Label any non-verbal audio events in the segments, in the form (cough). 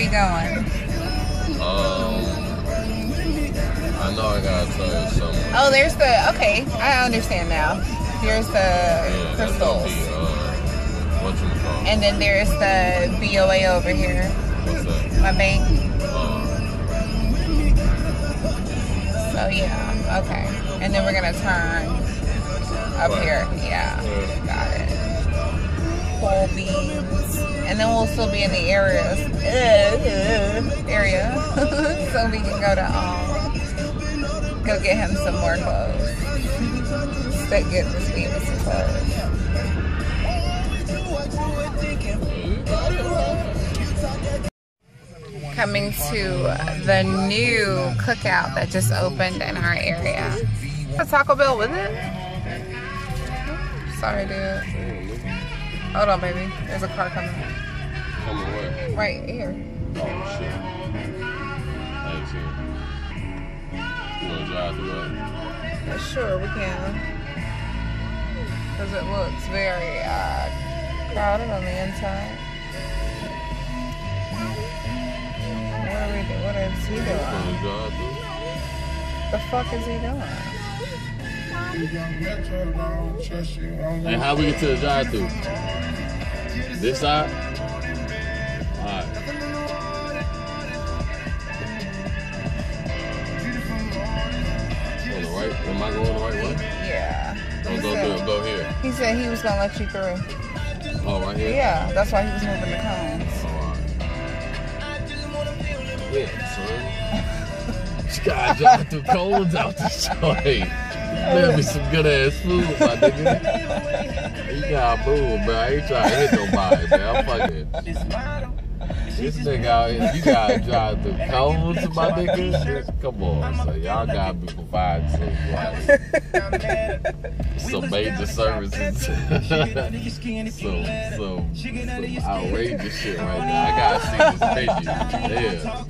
we going? Um, I know I gotta tell you something. Oh, there's the. Okay, I understand now. Here's the Yeah, crystals, be, uh, what you call and then there's the BOA over here. What's that? My bank. Uh, So yeah, okay. And then we're gonna turn up Right. here. Yeah, Yeah. got it. And then we'll still be in the areas uh, area, (laughs) (laughs) so we can go to um go get him some more clothes. (laughs) That get this baby some clothes. Coming to the new cookout that just opened in our area. A Taco Bell with it? Sorry, dude. Hold on, baby. There's a car coming. coming away. Right here. Oh shit. I it. You wanna drive through that? Yeah, sure, we can. Because it looks very uh, crowded on the inside. What are we doing? What is he doing? The fuck is he doing? Hey, how we get to the drive through? This side? Alright. On the right? Am I going the right way? Yeah. He go said- through, go here. He said he was gonna let you through. Oh, right here? Yeah, that's why he was moving the cones. Alright. Yeah, son. Just gotta drive through cones out this (laughs) joint. Let me some good ass food, my nigga. You gotta move, bro. I ain't trying to hit nobody, man. I'm fucking. This nigga out here, you gotta drive through (laughs) cones, my nigga. Come on, so y'all gotta be providing some (laughs) some major services. (laughs) some, some, some outrageous shit right now. I gotta see this menu. Yeah.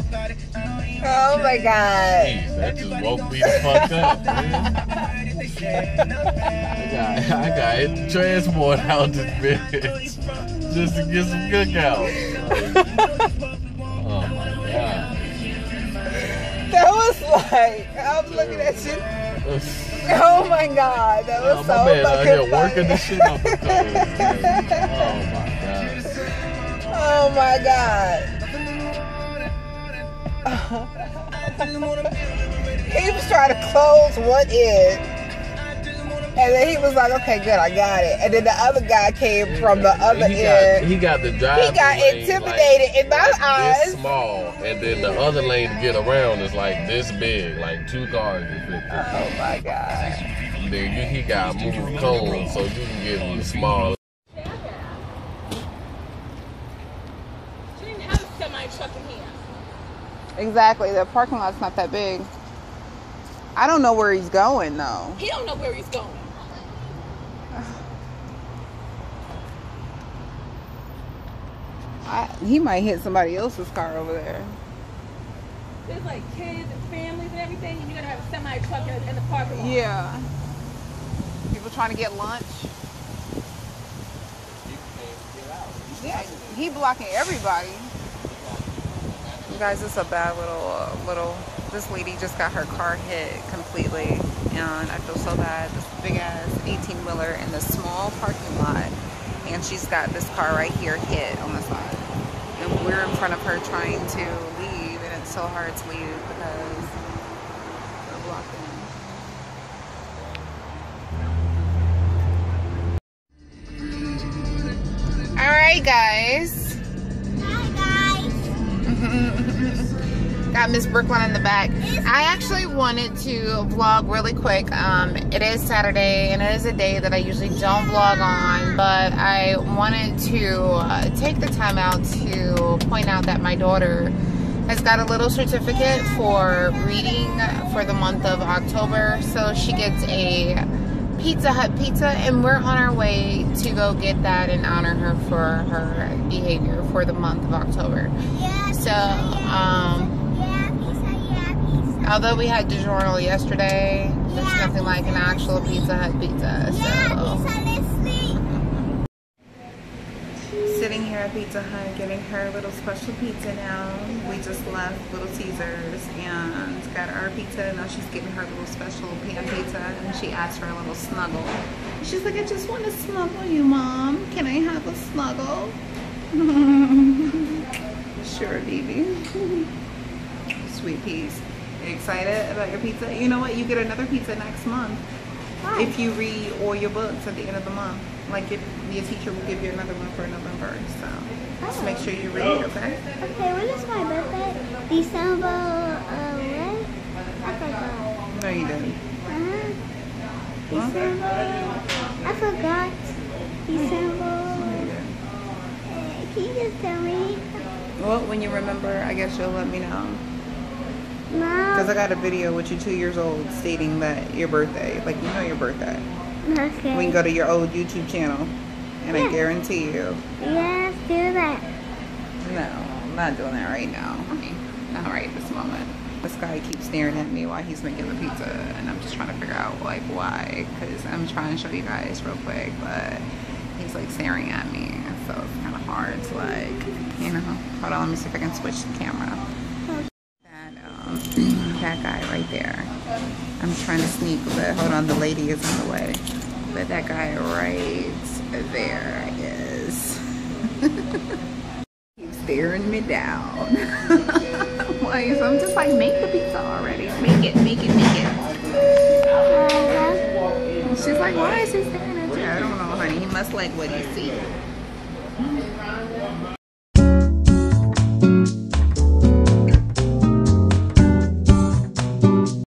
Oh my god. Jeez, that just woke me the fuck up, man. I got, I got transport out this bitch just to get some cookout. Like, oh my god. That was like, I'm looking at you. Oh my god, that was Oh, so man out here fucking working the shit off the Oh my god. Oh my god. He was trying to close one end. And then he was like, okay, good, I got it. And then the other guy came from the other he end. Got, he got the drive. He got intimidated in my eyes. This small, and then the other lane to get around is like this big, like two cars can fit. through. Oh my god. Then you, he got moved cones so you can get small. She didn't have a semi truck in here. Exactly, the parking lot's not that big. I don't know where he's going though. He don't know where he's going. I, he might hit somebody else's car over there. There's like kids and families and everything, and you're gonna have a semi truck in, in the parking lot. Yeah. People trying to get lunch. Yeah, he blocking everybody. Guys, it's a bad little, little. This lady just got her car hit completely, and I feel so bad. This big ass 18 wheeler in the small parking lot, and she's got this car right here hit on the side. And we're in front of her trying to leave, and it's so hard to leave because they're blocking. All right, guys. Got Miss Brooklyn in the back. I actually wanted to vlog really quick. Um, it is Saturday and it is a day that I usually don't vlog on, but I wanted to uh, take the time out to point out that my daughter has got a little certificate for reading for the month of October. So she gets a Pizza Hut pizza, and we're on our way to go get that and honor her for her behavior for the month of October. So, um, although we had DiGiorno yesterday, there's nothing like an actual Pizza Hut pizza. Yeah, pizza is sweet. sitting here at Pizza Hut getting her little special pizza now. We just left Little Caesars and got our pizza. Now she's getting her little special pan pizza and she asked for a little snuggle. She's like, I just want to snuggle you, Mom. Can I have a snuggle? (laughs) sure, baby. (laughs) Sweet peas. Excited about your pizza? You know what? You get another pizza next month if you read all your books at the end of the month. Like if your teacher will give you another one for November. So just make sure you read, okay? Okay, when is my birthday? December, uh, when? I forgot. No, you didn't. Uh-huh. December. I forgot. December. Uh, Can you just tell me? Well, when you remember, I guess you'll let me know. Because I got a video with you two years old stating that your birthday, like you know your birthday. Okay. We can go to your old YouTube channel, and I guarantee you, Yes, do that. no, I'm not doing that right now. Not right this moment. This guy keeps staring at me while he's making the pizza, and I'm just trying to figure out like why. Because I'm trying to show you guys real quick, but he's like staring at me, so it's kind of hard to like, you know. Hold on, let me see if I can switch the camera. That guy right there. I'm trying to sneak, but hold on, the lady is in the way. But that guy right there is. (laughs) He's staring me down. (laughs) like, so I'm just like, make the pizza already. Make it, make it, make it. She's like, why is he staring at you? I don't know, honey. He must like what he sees.